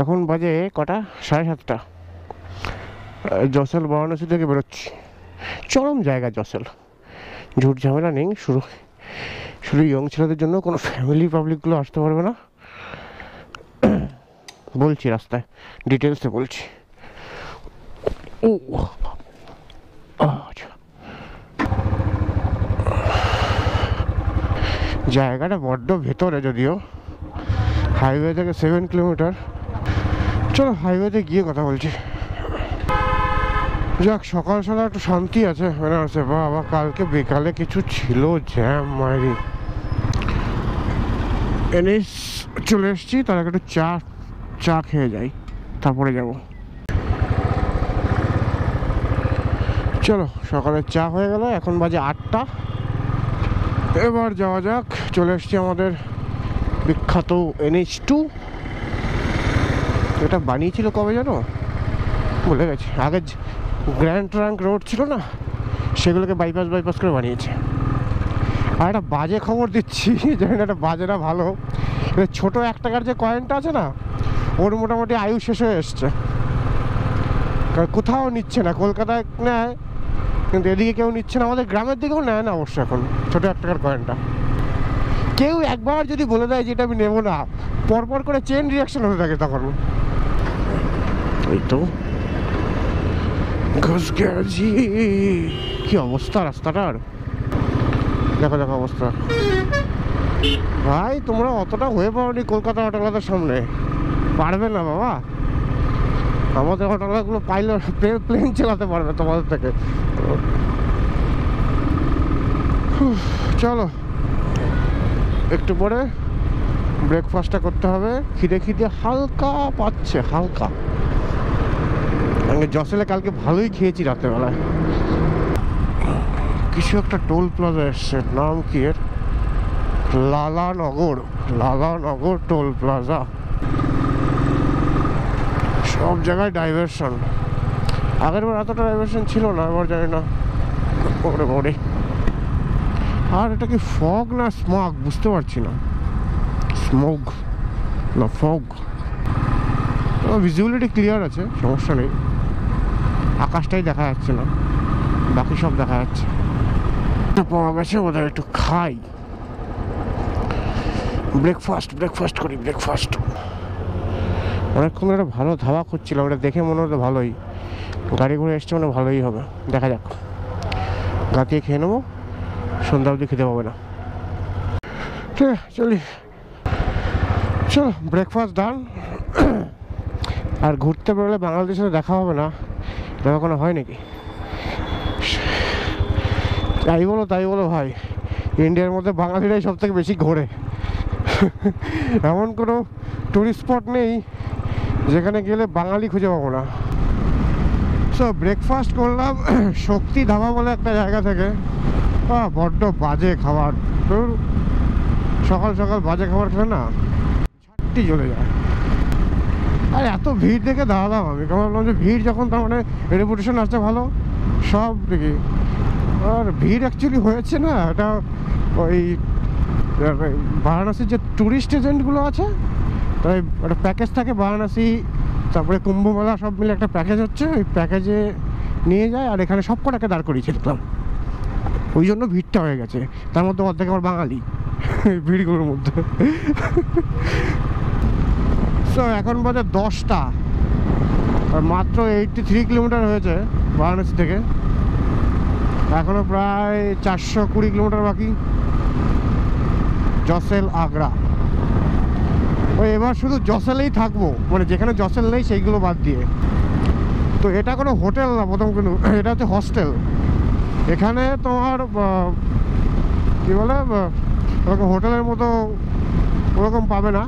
এখন বাজে কটা? সাড়ে সাতটা। জসেল বারাণসী থেকে বেরোচ্ছি। চরম জায়গা জসেল ঝুট ঝামেলা নেই, শুরু। শুধু ইয়ং ছেলেদের জন্য কোনো ফ্যামিলি পাবলিকগুলো আসতে পারবে না। বলছি রাস্তায় ডিটেলসে বলছি। ও আচ্ছা। জায়গাটা বড্ড ভেতরে যদিও। হাইওয়ে থেকে সেভেন কিলোমিটার চলো হাইওয়েতে গিয়ে কথা বলছি। যাক, সকাল সকাল একটু শান্তি আছে, বেনারসে। বাবা, কালকে বিকালে কিছু ছিল জ্যাম মারি এনে চলে এসছি, তার আগে একটু চা চা খেয়ে যাই, তারপরে যাব। চলো, সকালে চা হয়ে গেল, এখন বাজে আটটা। এবার যাওয়া যাক, চলে এসছি আমাদের বিখ্যাত এনএইচ টু এটা বানিয়েছিল কবে জানো? বলে গেছে। আগে গ্র্যান্ড ট্রাঙ্ক রোড ছিল না, সেগুলোকে বাইপাস বাইপাস করে বানিয়েছে। আর একটা বাজে খবর দিচ্ছি, জানি না একটা বাজে না ভালো। এবার ছোট এক টাকার যে কয়েনটা আছে না, ওর মোটামুটি আয়ু শেষ হয়ে এসছে। কারণ কোথাও নিচ্ছে না, কলকাতায় নেয়, কিন্তু এদিকে কেউ নিচ্ছে না, আমাদের গ্রামের দিকেও নেয় না অবশ্য এখন, ছোটো এক টাকার কয়েনটা কেউ একবার যদি বলে দেয় যেটা আমি নেব না পরপর করে চেন রিয়াকশন হতে থাকে তখন। এই তো। কি অবস্থা রাস্তাটার? দেখো দেখো অবস্থা। ভাই তোমরা অতটা হয়ে পাওনি কলকাতা হোটেলাদের সামনে। পারবে না বাবা। আমাদের হোটেলগুলো পাইলট প্লেন চালাতে পারবে তোমাদের থেকে। চলো। একটু পরে ব্রেকফাস্টটা করতে হবে। খিদে খিদে হালকা পাচ্ছে, হালকা। জসেলে কালকে ভালোই খেয়েছি রাতেরবেলায়। কিছু একটা টোল প্লাজা এসছে, নাম কি এর? Lalanagar Lalanagar toll plaza. সব জায়গায় ডাইভারশন আগের বার এতটা ডাইভারশন ছিল না, এবার জানি না। ওরে ওরে আর এটা কি ফগ না স্মগ? বুঝতে পারছি না। স্মগ। না, ফগ। ভিজিবিলিটি ক্লিয়ার আছে, সমস্যা নেই। আকাশটাই দেখা যাচ্ছে না। বাকি সব দেখা যাচ্ছে। পাওয়া গেছে ওদের একটু খাই। ব্রেকফাস্ট ব্রেকফাস্ট করি ব্রেকফাস্ট অনেকক্ষণ একটা ভালো ধাবা খুঁজছিলাম ওটা দেখে মনে হতো ভালোই। গাড়ি ঘুরে এসছে মানে ভালোই হবে। দেখা যাক। গাতিয়ে খেয়ে নেব। সন্ধ্যা অবধি খেতে পাবে না। ঠিক চলি। চলো ব্রেকফাস্ট ডান আর ঘুরতে বেরোলে বাংলাদেশের দেখা হবে না। দেখা কোনো হয় নাকি? তাই বলো তাই বলো ভাই। ইন্ডিয়ার মধ্যে বাঙালিরাই সব থেকে বেশি ঘোরে। এমন কোনো টুরিস্ট স্পট নেই যেখানে গেলে বাঙালি খুঁজে পাবো না। সো ব্রেকফাস্ট করলাম, শক্তি ধাবা বলে একটা জায়গা থেকে। বড্ড বাজে খাবার। ধুর, সকাল সকাল বাজে খাবার খেলে না ছাট্টি চলে যায়। আর এত ভিড় দেখে দাঁড়ালাম আমি। কেমন ভাবলাম যে ভিড় যখন তার মানে রেপুটেশন আছে ভালো সব দেখি। আর ভিড় অ্যাকচুয়ালি হয়েছে না এটা ওই বারাণসীর যে ট্যুরিস্ট এজেন্টগুলো আছে তাই একটা প্যাকেজ থাকে বারাণসী তারপরে কুম্ভমেলা সব মিলে একটা প্যাকেজ হচ্ছে। ওই প্যাকেজে নিয়ে যায় আর এখানে সব কটাকে দাঁড় করিয়েছে দেখলাম ওই জন্য ভিড়টা হয়ে গেছে। তার মধ্যে অর্ধেক আমার বাঙালি ভিড়গুলোর মধ্যে। সো এখন বাজে দশটা। আর মাত্র এইটটি থ্রি কিলোমিটার হয়েছে বারাণসী থেকে। এখনও প্রায় চারশো কুড়ি কিলোমিটার বাকি। জসেল আগ্রা। ওই এবার শুধু জসেলেই থাকব। মানে যেখানে জসেল নেই সেইগুলো বাদ দিয়ে। তো এটা কোনো হোটেল না, প্রথম কিন্তু। এটা হচ্ছে হস্টেল। এখানে তোমার কি বলে ওরকম হোটেলের মতো ওরকম পাবে না।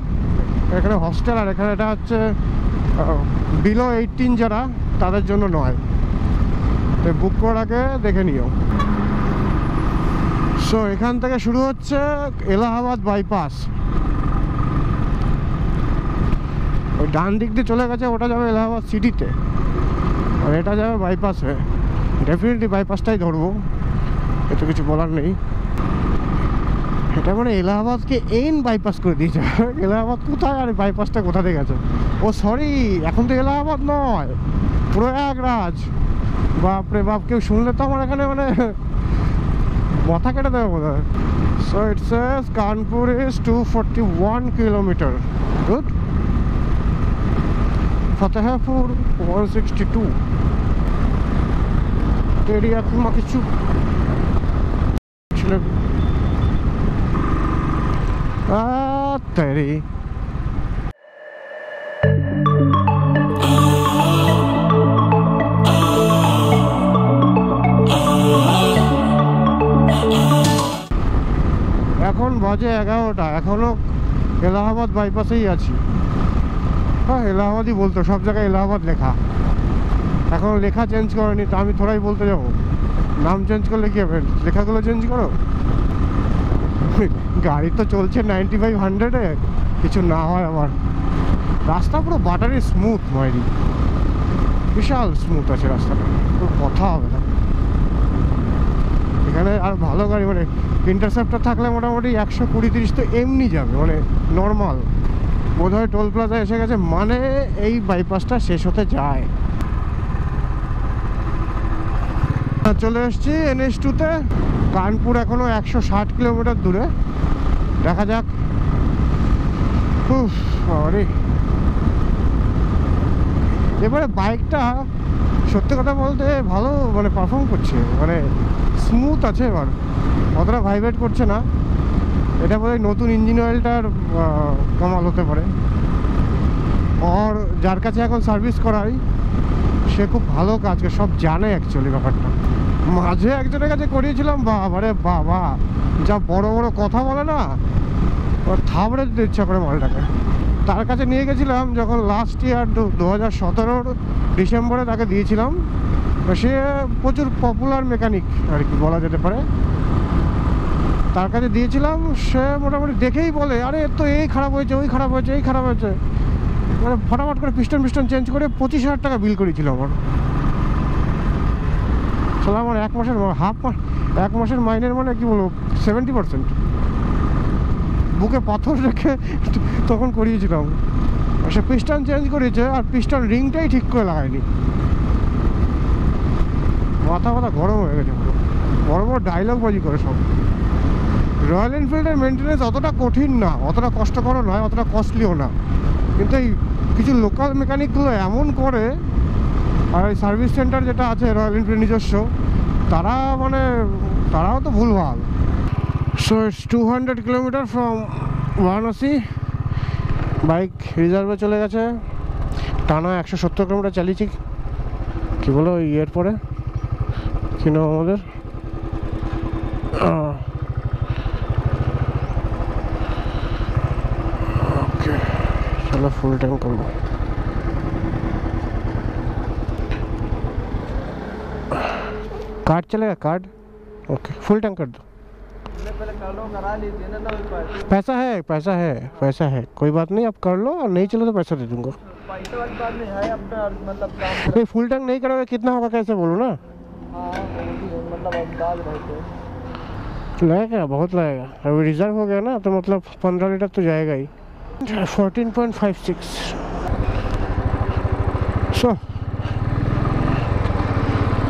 এখানে হস্টেল আর এখানে এটা হচ্ছে বিলো এইটিন যারা, তাদের জন্য নয়। তো বুক করার আগে দেখে নিও। সো এখান থেকে শুরু হচ্ছে এলাহাবাদ বাইপাস ডান দিক দিয়ে চলে গেছে, ওটা যাবে এলাহাবাদ সিটিতে আর এটা যাবে বাইপাসে ডেফিনেটলি বাইপাসটাই ধরবো। এতে কিছু বলার নেই। এটা মানে এলাহাবাদকে এন বাইপাস করে দিয়েছে। এলাহাবাদ কোথায় আর বাইপাসটা কোথা থেকে গেছে? ও সরি এখন তো এলাহাবাদ নয়, প্রয়াগরাজ। বাপরে বাপ, কেউ শুনলে তো আমার এখানে মানে মাথা কেটে দেবে বোধ হয়। So it says Kanpur is two forty one kilometre good Fatehpur one sixty two area কিছু? ছিল। তেরি। এখন বাজে এগারোটা। এখনও এলাহাবাদ বাইপাসেই আছি। হ্যাঁ এলাহাবাদই বলতো, সব জায়গায় এলাহাবাদ লেখা। এখন লেখা চেঞ্জ করেনি, তো আমি থোড়াই বলতে যাব। নাম চেঞ্জ করলে কি হবে? লেখাগুলো চেঞ্জ করো? গাড়ি তো চলছে নাইনটি ফাইভ হান্ড্রেডে কিছু না হয় আমার। রাস্তা পুরো বাটারি স্মুথ মাইরি। বিশাল স্মুথ আছে রাস্তাটা। কোনো কথা হবে না। এখানে আর ভালো গাড়ি মানে ইন্টারসেপ্টার থাকলে মোটামুটি একশো কুড়ি তিরিশ তো এমনি যাবে মানে নর্মাল বোধহয় টোল প্লাজা এসে গেছে মানে এই বাইপাসটা শেষ হতে যায় আর চলে এসছি এনএস টুতে কানপুর এখনও একশো ষাট কিলোমিটার দূরে। দেখা যাক। এবারে বাইকটা সত্যি কথা বলতে ভালো মানে পারফর্ম করছে। মানে স্মুথ আছে এবার। অতটা ভাইব্রেট করছে না। এটা বোধহয় নতুন ইঞ্জিন অয়েলটার কামাল হতে পারে। আর যার কাছে এখন সার্ভিস করাই, সে খুব ভালো কাজ করে, সব জানে অ্যাকচুয়ালি ব্যাপারটা। মাঝে একজনের কাছে করিয়েছিলাম বাবারে বাবা। যা বড় বড় কথা বলে না ওর থাবড়ে দিতে ইচ্ছা করে মালটাকে। তার কাছে নিয়ে গেছিলাম, যখন লাস্ট ইয়ার দু হাজার সতেরোর ডিসেম্বরে তাকে দিয়েছিলাম সে প্রচুর পপুলার মেকানিক আর কি বলা যেতে পারে। তার কাছে দিয়েছিলাম, সে মোটামুটি দেখেই বলে, আরে তো এই খারাপ হয়েছে, ওই খারাপ হয়েছে, এই খারাপ হয়েছে। মানে ফটাফট করে পিস্টন পিস্টন চেঞ্জ করে পঁচিশ হাজার টাকা বিল করেছিল আমার। তাহলে আমার এক মাসের হাফ মাস এক মাসের মাইনের মানে কি বলব? সেভেন্টি পার্সেন্ট বুকে পাথর রেখে তখন করিয়েছিলাম। সে পিস্টন চেঞ্জ করেছে আর পিস্টন রিংটাই ঠিক করে লাগায়নি। মাথা মাথা গরম হয়ে গেছে বড় বড় ডায়লগ বাজি করে সব। রয়্যাল এনফিল্ডের মেনটেনেন্স অতটা কঠিন না, অতটা কষ্টকরও নয়, অতটা কস্টলিও না। কিন্তু এই কিছু লোকাল মেকানিকগুলো এমন করে আর এই সার্ভিস সেন্টার যেটা আছে রয়্যাল এনফিল্ড নিজস্ব, তারা মানে তারাও তো ভুলভাল। So it's two hundred kilometre from Varanasi bike রিজার্ভে চলে গেছে। টানা একশো সত্তর কিলোমিটার চালিয়েছি। কী বলো ওই ইয়ের পরে? কি নাম আমাদের? ওকে ফুল ট্যাঙ্ক করব। कार्ड चलेगा कार्ड? ओके। फुल टैंक कर दो। पैसा है पैसा है पैसा है। कोई बात नहीं आप कर लो और नहीं चलो तो पैसा दे दूँगा। मतलब नहीं फुल टैंक नहीं करोगे कितना होगा कैसे बोलो ना? मतलब लगेगा बहुत लगेगा। अभी रिज़र्व हो गया ना तो मतलब पंद्रह लीटर तो जाएगा ही। Fourteen point five six so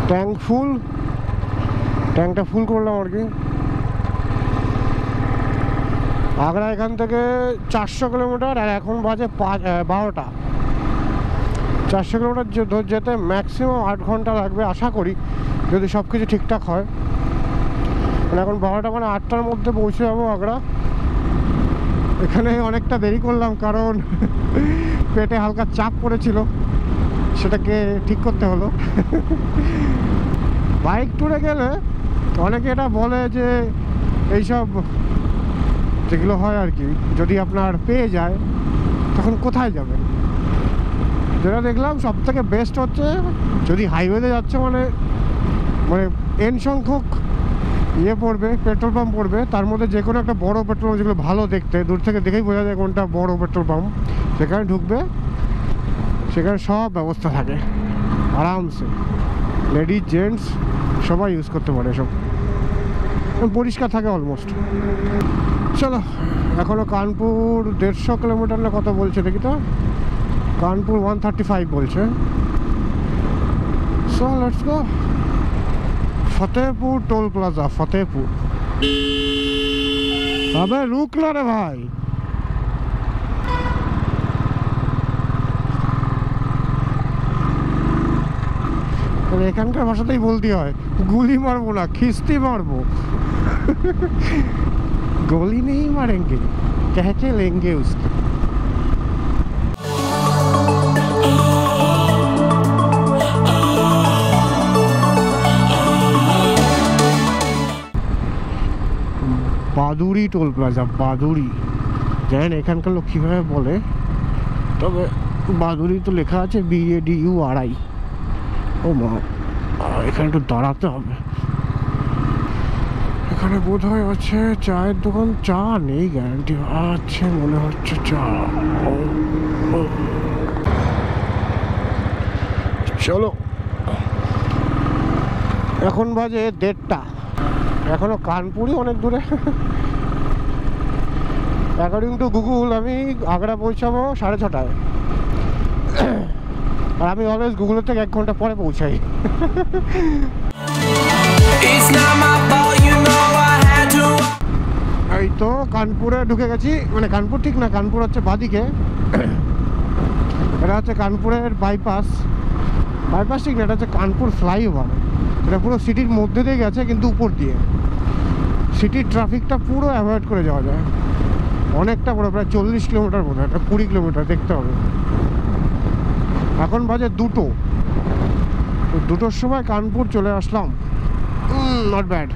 tank full ট্যাঙ্কটা full করলাম আর কি। আগ্রা এখান থেকে চারশো কিলোমিটার আর এখন বাজে পাঁচ বারোটা। চারশো কিলোমিটার যেতে ম্যাক্সিমাম আট ঘণ্টা লাগবে আশা করি, যদি সব কিছু ঠিকঠাক হয়। মানে এখন বারোটা মানে আটটার মধ্যে পৌঁছে যাব আগ্রা। এখানে অনেকটা দেরি করলাম কারণ পেটে হালকা চাপ পড়েছিল, সেটাকে ঠিক করতে হলো। বাইক ট্যুরে গেলে অনেকে এটা বলে যে এইসব যেগুলো হয় আর কি, যদি আপনার পেয়ে যায়, তখন কোথায় যাবেন? যেটা দেখলাম সব থেকে বেস্ট হচ্ছে, যদি হাইওয়েতে যাচ্ছে মানে মানে এন সংখ্যক ইয়ে পড়বে পেট্রোল পাম্প পড়বে, তার মধ্যে যে কোনো একটা বড় পেট্রোল পাম্প যেগুলো ভালো দেখতে, দূর থেকে দেখেই বোঝা যায় কোনটা বড় পেট্রোল পাম্প সেখানে ঢুকবে, সেখানে সব ব্যবস্থা থাকে, আরামসে। লেডিস জেন্টস সবাই ইউজ করতে পারে এসব। পরিষ্কার থাকে অলমোস্ট চলো, এখনও কানপুর দেড়শো কিলোমিটার না কত বলছে দেখি তো? কানপুর ওয়ান থার্টি ফাইভ বলছে so Fatehpur toll plaza Fatehpur. আবে, রুক না রে ভাই। এখানকার ভাষাতেই বলতে হয়, গুলি মারবো না, খিস্তি মারবো। গলি নেই মারেঙ্গে কেহকে লেঙ্গে উসকে। বাদুরি টোল প্লাজা বাদুরি জানেন এখানকার লোক কীভাবে বলে? তবে বাদুরি তো লেখা আছে বিএডিইউ আড়াই ও মা এখানে একটু দাঁড়াতে হবে। এখানে বোধ হয় আছে চায়ের দোকান, চা নেই গ্যারান্টি আছে মনে হচ্ছে চা। চলো। এখন বাজে দেড়টা। এখনও কানপুরই অনেক দূরে। অ্যাকর্ডিং টু গুগল আমি আগ্রা পৌঁছাবো সাড়ে ছটায়। আর আমি অলওয়েজ গুগলের থেকে এক ঘণ্টা পরে পৌঁছাই. এই তো কানপুরে ঢুকে গেছি। মানে কানপুর ঠিক না কানপুর হচ্ছে বাদিকে। এটা হচ্ছে কানপুরের বাইপাস বাইপাস ঠিক না এটা হচ্ছে কানপুর ফ্লাইওভার এটা পুরো সিটির মধ্যে দিয়ে গেছে কিন্তু উপর দিয়ে। সিটির ট্রাফিকটা পুরো অ্যাভয়েড করে যাওয়া যায়। অনেকটা বড় প্রায় চল্লিশ কিলোমিটার বোধ হয় এটা কুড়ি কিলোমিটার দেখতে হবে। এখন বাজে দুটো তো দুটোর সময় কানপুর চলে আসলাম নট ব্যাড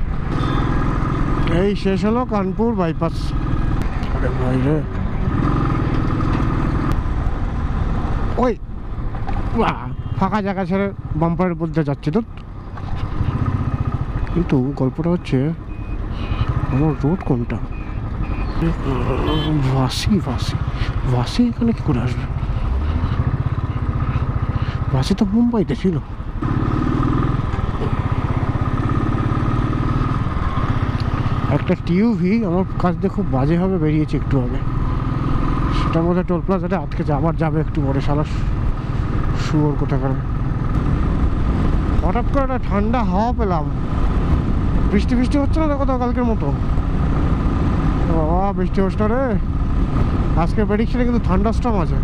এই শেষ হলো কানপুর বাইপাস ওই ফাঁকা জায়গা ছেড়ে বাম্পারের মধ্যে যাচ্ছে তো কিন্তু গল্পটা হচ্ছে আমার রোড কোনটা ভাসি ভাসি ভাসি এখানে কি করে আসবে ভাসি তো মুম্বাইতে ছিল একটা টিউভি আমার কাছ দিয়ে খুব বাজে বাজেভাবে বেরিয়েছে একটু আগে। সেটার মধ্যে টোল প্লাজাটা আটকে আবার যাবে একটু পরে সারা শুয়োর কোথাকার। হঠাৎ করে একটা ঠান্ডা হাওয়া পেলাম। বৃষ্টি বৃষ্টি হচ্ছে না কোথাও কালকের মতো? বাবা, বৃষ্টি হচ্ছে রে। আজকে প্রেডিকশনে কিন্তু থান্ডারস্টম আছে।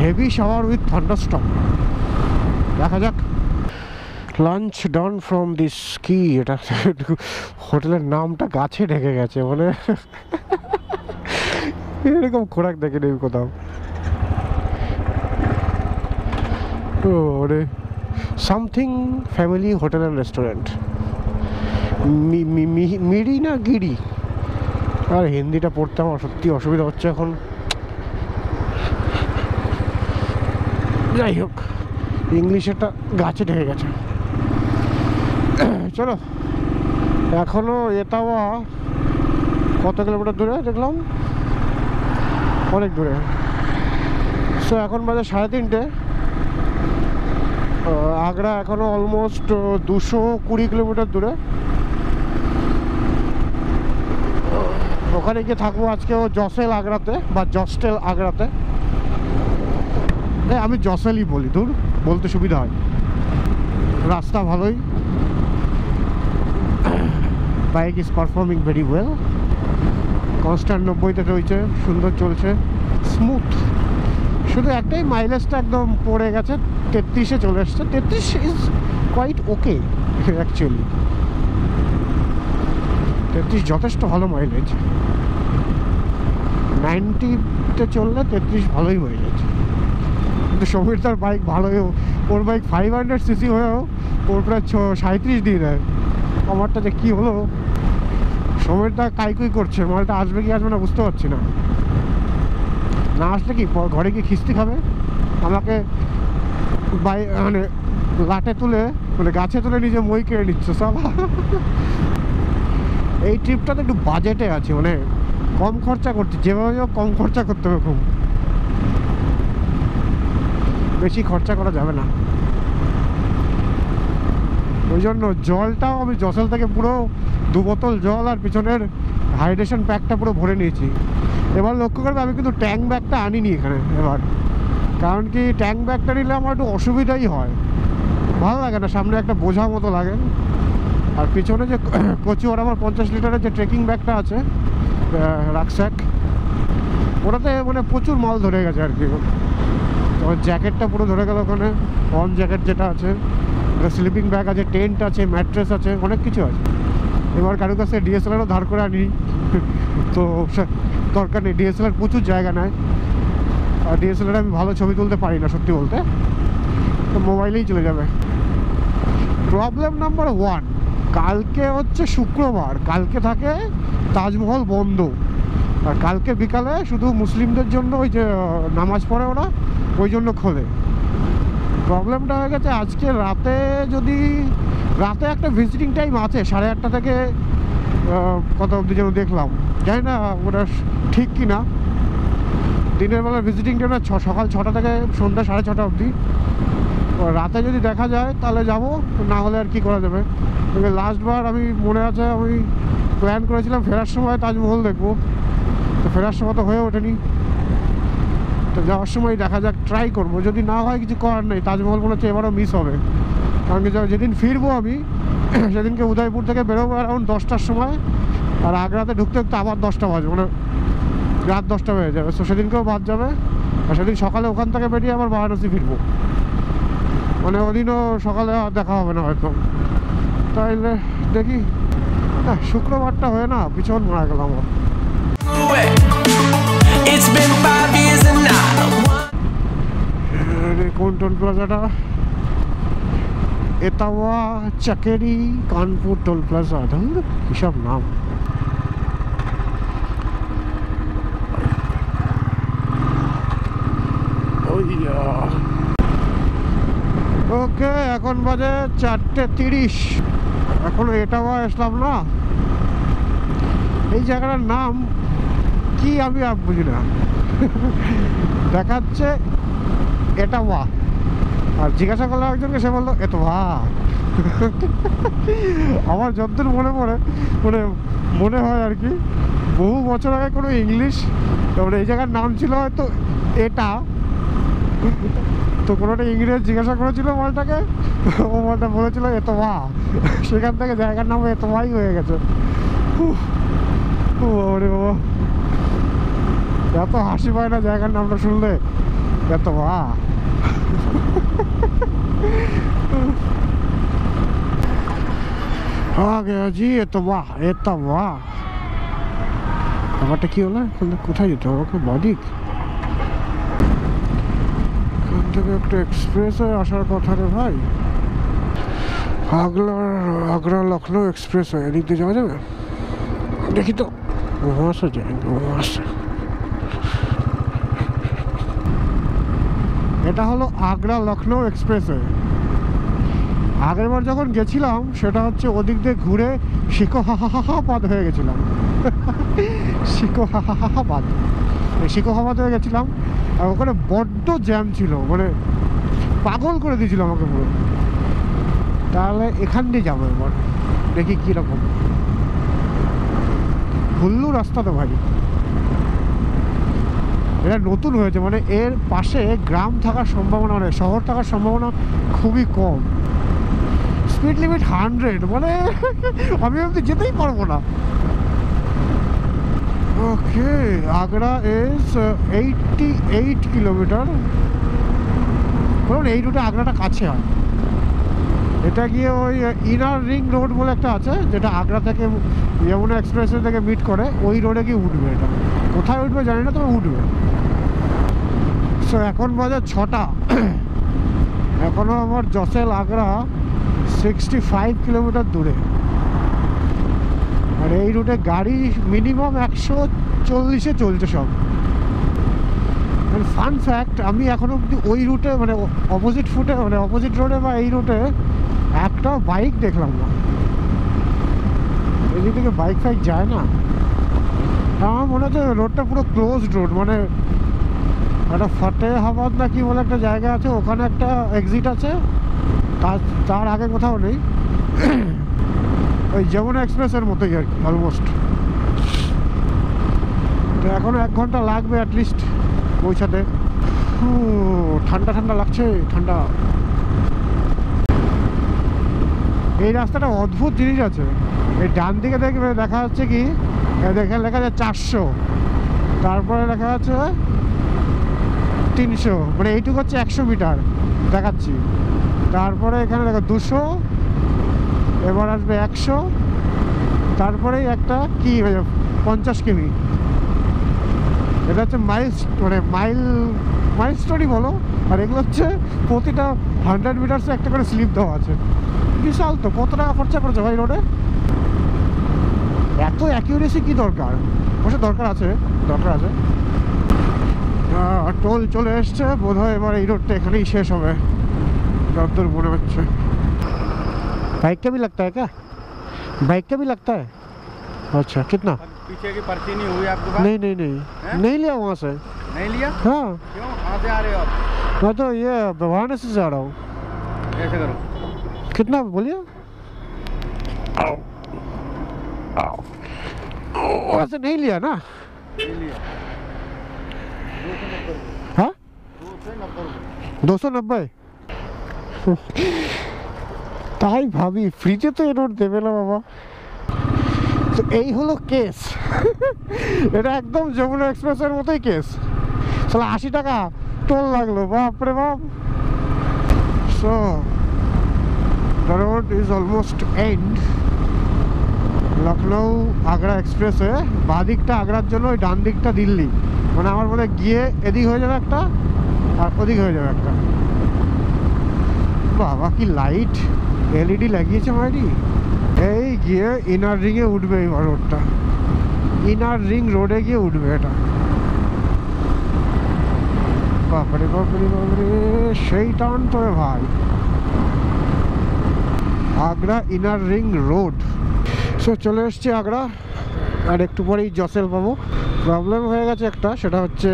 হেভি শাওয়ার উইথ থান্ডারস্টম দেখা যাক। লাঞ্চ ডান ফ্রম দিস কি এটা হোটেলের নামটা গাছে ঢেকে গেছে মানে এরকম খোরাক দেখে নেই কোথাও। ও something family hotel and restaurant মিড়ি না গিরি। আর হিন্দিটা পড়তে আমার সত্যি অসুবিধা হচ্ছে এখন। যাই হোক ইংলিশেরটা গাছে ঢেকে গেছে। চলো, এখনও এটাওয়া কত কিলোমিটার দূরে দেখলাম? অনেক দূরে। সো এখন বাজে সাড়ে তিনটে। আগ্রা এখনও অলমোস্ট দুশো কুড়ি কিলোমিটার দূরে। ওখানে গিয়ে থাকব আজকেও জসেল আগ্রাতে বা জস্টেল আগ্রাতে আমি জসেলই বলি দূর বলতে সুবিধা হয়। রাস্তা ভালোই। Bike is performing very well constant নব্বইতে রয়েছে সুন্দর চলছে স্মুথ শুধু একটাই মাইলেজটা একদম পড়ে গেছে, তেত্রিশে চলে এসছে। তেত্রিশ ইজ কোয়াইট ওকে অ্যাকচুয়ালি তেত্রিশ যথেষ্ট ভালো মাইলেজ নাইনটিতে চললে তেত্রিশ ভালোই মাইলেজ কিন্তু সমীর তার বাইক ভালোই ওর বাইক ফাইভ হান্ড্রেড সিসি হয়েও ওর প্রায় ছ সাঁত্রিশ দিয়ে দেয় আমারটা যে কী হলো? সময়টা কাইকুই করছে? মালটা আসবে কি আসবে না বুঝতে পারছি না। না আসলে কি ঘরে গিয়ে খিস্তি খাবে? আমাকে বাই মানে লাটে তুলে মানে গাছে তুলে নিজে মই কেড়ে নিচ্ছে সব। এই ট্রিপটাতে একটু বাজেটে আছে মানে কম খরচা করছে যেভাবে কম খরচা করতে হবে খুব। বেশি খরচা করা যাবে না। ওই জন্য জলটাও আমি জসেল থেকে পুরো দু বোতল জল আর পিছনের হাইড্রেশন প্যাকটা পুরো ভরে নিয়েছি। এবার লক্ষ্য করবে আমি কিন্তু ট্যাঙ্ক ব্যাগটা আনিনি এখানে এবার। কারণ কি ট্যাঙ্ক ব্যাগটা নিলে আমার একটু অসুবিধাই হয়। ভালো লাগে না, সামনে একটা বোঝা মতো লাগে। আর পিছনে যে কচু আর আমার পঞ্চাশ লিটারের যে ট্রেকিং ব্যাগটা আছে রাকস্যাক ওটাতে মানে প্রচুর মাল ধরে গেছে আর কি। তো জ্যাকেটটা পুরো ধরে গেল ওখানে। অন জ্যাকেট যেটা আছে। স্লিপিং ব্যাগ আছে টেন্ট আছে ম্যাট্রেস আছে, অনেক কিছু আছে। এবার কারোর কাছে ডিএসএলআরও ধার করে আনি তো দরকার নেই। ডিএসএলআর প্রচুর জায়গা নেয়। আর ডিএসএলআর আমি ভালো ছবি তুলতে পারি না, সত্যি বলতে। তো মোবাইলেই চলে যাবে। প্রবলেম নাম্বার ওয়ান কালকে হচ্ছে শুক্রবার। কালকে থাকে তাজমহল বন্ধ। আর কালকে বিকালে শুধু মুসলিমদের জন্য ওই যে নামাজ পড়ে ওরা, ওই জন্য খোলে। প্রবলেমটা হয়ে গেছে, আজকে রাতে যদি, রাতে একটা ভিজিটিং টাইম আছে, সাড়ে আটটা থেকে কত অবধি যেন দেখলাম। জানি না ওটা ঠিক কি না দিনের বেলা ভিজিটিং টাইম ছ, সকাল ছটা থেকে সন্ধ্যা সাড়ে ছটা অবধি। রাতে যদি দেখা যায়, তাহলে যাব, না হলে আর কি করা যাবে? লাস্টবার আমি মনে আছে, আমি প্ল্যান করেছিলাম ফেরার সময় তাজমহল দেখব। ফেরার সময় তো হয়ে ওঠেনি। তো যাওয়ার সময় দেখা যাক ট্রাই করব। যদি না হয় কিছু করার নেই, তাজমহল মনে হচ্ছে এবারও মিস হবে। কারণ যেদিন ফিরবো আমি, সেদিনকে উদয়পুর থেকে বেরোবো অ্যারাউন্ড দশটার সময়, আর আগ্রাতে ঢুকতে ঢুকতে আবার দশটা বাজবে মানে রাত দশটা হয়ে যাবে। তো সেদিনকেও বাদ যাবে, আর সেদিন সকালে ওখান থেকে বেরিয়ে আবার বারাণসী ফিরবো। মানে ওদিনও সকালে দেখা হবে না হয়তো। তাইলে দেখি শুক্রবারটা হয়ে না, পিছন মারা গেল আমার. It's been five years and. আরে কোন টোল প্লাজাটা এতাওয়া, চাকেরি, কানপুর টোল প্লাজা কিসব নাম ওকে, এখন বাজে চারটে তিরিশ। এখনও এটাওয়া আসলাম না। এই জায়গাটার নাম কি আমি আর বুঝি না। দেখাচ্ছে এটা ওয়া। আর জিজ্ঞাসা করলাম একজনকে, সে বলল এতো ওয়া। আমার যতদূর মনে পড়ে মানে মনে হয় আর কি, বহু বছর আগে কোনো ইংলিশ তারপরে এই জায়গার নাম ছিল হয়তো এটা। তো কোনোটা ইংরেজ জিজ্ঞাসা করেছিল মালটাকে, ও মালটা বলেছিল এতো ওয়া। সেখান থেকে জায়গার নাম এতো ওয়াই হয়ে গেছে। বাবা। এত হাসি পায় না জায়গার নামটা শুনলে এত বা आ गया जी ये तो वाह ये तो वाह ব্যাপারটা কি হলো এখন তো কোথায় যেতে হবে ওকে বাদিক এখান থেকে একটা এক্সপ্রেস হয়ে আসার কথা রে ভাই আগ্রা আগ্রা লখনৌ এক্সপ্রেস হয়ে এদিক দিয়ে যাওয়া যাবে দেখি তো वहाँ से जाएंगे এটা হলো আগ্রা লখনৌ এক্সপ্রেসওয়ে। আগেরবার যখন গেছিলাম, সেটা হচ্ছে ওদিক দিয়ে ঘুরে শিকো হাহাহাবাদ হয়ে গেছিলাম। শিকো হাহাহাবাদ শিকো হাবাদ হয়ে গেছিলাম, আর ওখানে বড্ড জ্যাম ছিল মানে পাগল করে দিয়েছিল আমাকে পুরো। তাহলে এখান দিয়ে যাব এবার, দেখি কীরকম। হুল্লু রাস্তা তো ভাই। এটা নতুন হয়েছে মানে এর পাশে গ্রাম থাকার সম্ভাবনা মানে শহর থাকার সম্ভাবনা খুবই কম। স্পিড লিমিট হান্ড্রেড মানে আমি অব্দি যেতেই পারব না। Okay Agra is eighty eight kilometre বলুন, এই রুটে আগ্রাটা কাছে হয়। এটা গিয়ে ওই ইনার রিং রোড বলে একটা আছে, যেটা আগ্রা থেকে যমুনা এক্সপ্রেসওয়ে থেকে মিট করে, ওই রোডে গিয়ে উঠবে এটা। কোথায় উঠবে জানি না, তবে উঠবে। সো এখন বাজে ছটা। এখনও আমার জসেল আগ্রা সিক্সটি ফাইভ কিলোমিটার দূরে। আর এই রুটে গাড়ি মিনিমাম একশো চল্লিশে চলছে সব। ফান ফ্যাক্ট আমি এখনও অব্দি ওই রুটে মানে অপোজিট ফুটে মানে অপোজিট রোডে বা এই রুটে একটা বাইক দেখলাম না। এই দিক থেকে বাইক ফাইক যায় না। আমার মনে হচ্ছে রোডটা পুরো ক্লোজড রোড মানে একটা ফতেহাবাদ না কি বলে একটা জায়গা আছে, ওখানে একটা এক্সিট আছে। তার তার আগে কোথাও নেই। ওই যমুনা এক্সপ্রেসের মতোই আর কি অলমোস্ট তো এখনও এক ঘণ্টা লাগবে অ্যাটলিস্ট পৌঁছাতে। ঠান্ডা ঠান্ডা লাগছে, ঠান্ডা। এই রাস্তাটা অদ্ভুত জিনিস আছে। এই ডান দিকে দেখবে দেখা যাচ্ছে কি দেখে লেখা যাচ্ছে চারশো। তারপরে লেখা যাচ্ছে তিনশো মানে এইটুকু হচ্ছে একশো মিটার, দেখাচ্ছি। তারপরে এখানে দেখো দুশো, এবার আসবে একশো, তারপরেই একটা কি পঞ্চাশ কিমি। এটা হচ্ছে মাইল মানে মাইল মাইল স্টোরি বলো, আর এগুলো হচ্ছে প্রতিটা হান্ড্রেড মিটার্সে একটা করে স্লিপ দেওয়া আছে। বিশাল তো, কত টাকা খরচা করেছে ভাই রোডে এত অ্যাকিউরেসি কি দরকার? অবশ্য দরকার আছে দরকার আছে। টোল চলে এসছে বোধ হয় এবার এই রোডটা এখানেই শেষ হবে যতদূর মনে হচ্ছে बाइक का भी लगता है क्या बाइक का भी लगता है अच्छा कितना पीछे की पर्ची नहीं हुई आपके पास नहीं नहीं नहीं हैं? नहीं लिया वहाँ से नहीं लिया हाँ क्यों कहाँ से आ रहे हो आप मैं तो ये बवाने से जा रहा हूँ कैसे करो कितना बोलिए वहाँ से नहीं लिया ना नहीं लिया হ্যাঁ? নব্বই? তাই ভাবি ফ্রিজে তো এ দেবে না বাবা। তো এই হলো কেস এটা একদম যমুনা এক্সপ্রেসের মতোই কেস তাহলে আশি টাকা টোল লাগল বাপরে বাপ। So the road is almost end Lucknow Agra এক্সপ্রেসে বাঁ দিকটা আগ্রার জন্য ওই ডান দিকটা দিল্লি। মানে আমার মনে হয় গিয়ে এদিক হয়ে যাবে একটা, আর ওদিক হয়ে যাবে একটা। বাবা, কি লাইট এলইডি লাগিয়েছে মাইরি? এই গিয়ে ইনার রিংয়ে উঠবে এই রোডটা ইনার রিং রোডে গিয়ে উঠবে এটা। বাপরে বাপরে বাপরে, সেই টান তো ভাই। Agra inner ring road so চলে এসছি আগ্রা। আর একটু পরেই জসেল পাবো। প্রবলেম হয়ে গেছে একটা, সেটা হচ্ছে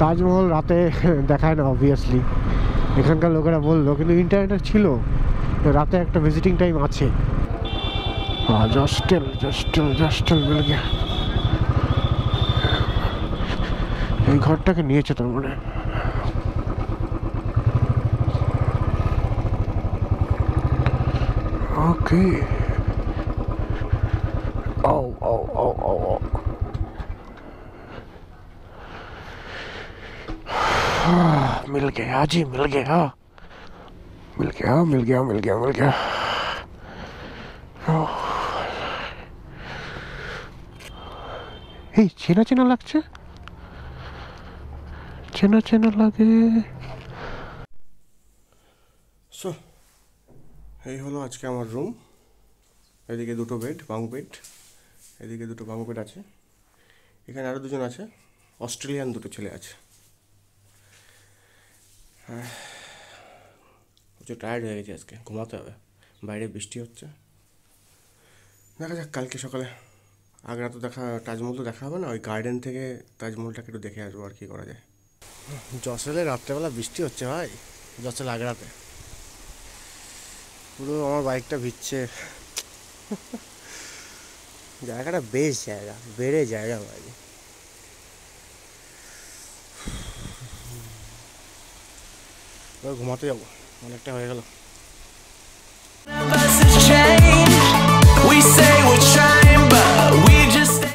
তাজমহল রাতে দেখায় না অবভিয়াসলি এখানকার লোকেরা বলল, কিন্তু ইন্টারনেটে ছিল। রাতে একটা ভিজিটিং টাইম আছে। জস্টেল জস্টেল জস্টেল মিল গিয়া এই ঘরটাকে নিয়েছে তার মানে। ওকে ও ও ও ও ও मिल गया जी मिल गया मिल गया मिल गया मिल गया मिल गया ওহ। এই চেনা চেনা লাগছে চেনা চেনা লাগে সো এই হলো আজকে আমার রুম এদিকে দুটো বেড বাঙ্ক বেড এদিকে দুটো বাঙ্ক বেড আছে এখানে আরও দুজন আছে অস্ট্রেলিয়ান দুটো ছেলে আছে প্রচুর টায়ার্ড হয়ে গেছে আজকে, ঘুমাতে হবে। বাইরে বৃষ্টি হচ্ছে। দেখা যাক, কালকে সকালে আগ্রা তো দেখা, তাজমহল তো দেখা হবে না, ওই গার্ডেন থেকে তাজমহলটাকে একটু দেখে আসব আর কি করা যায়। জসেলে রাত্রেবেলা বৃষ্টি হচ্ছে ভাই জসেল আগ্রাতে। পুরো আমার বাইকটা ভিজছে। জায়গাটা বেশ জায়গা, বেড়ে জায়গা ভাই। এবার ঘুমাতে যাব। অনেকটা হয়ে গেল।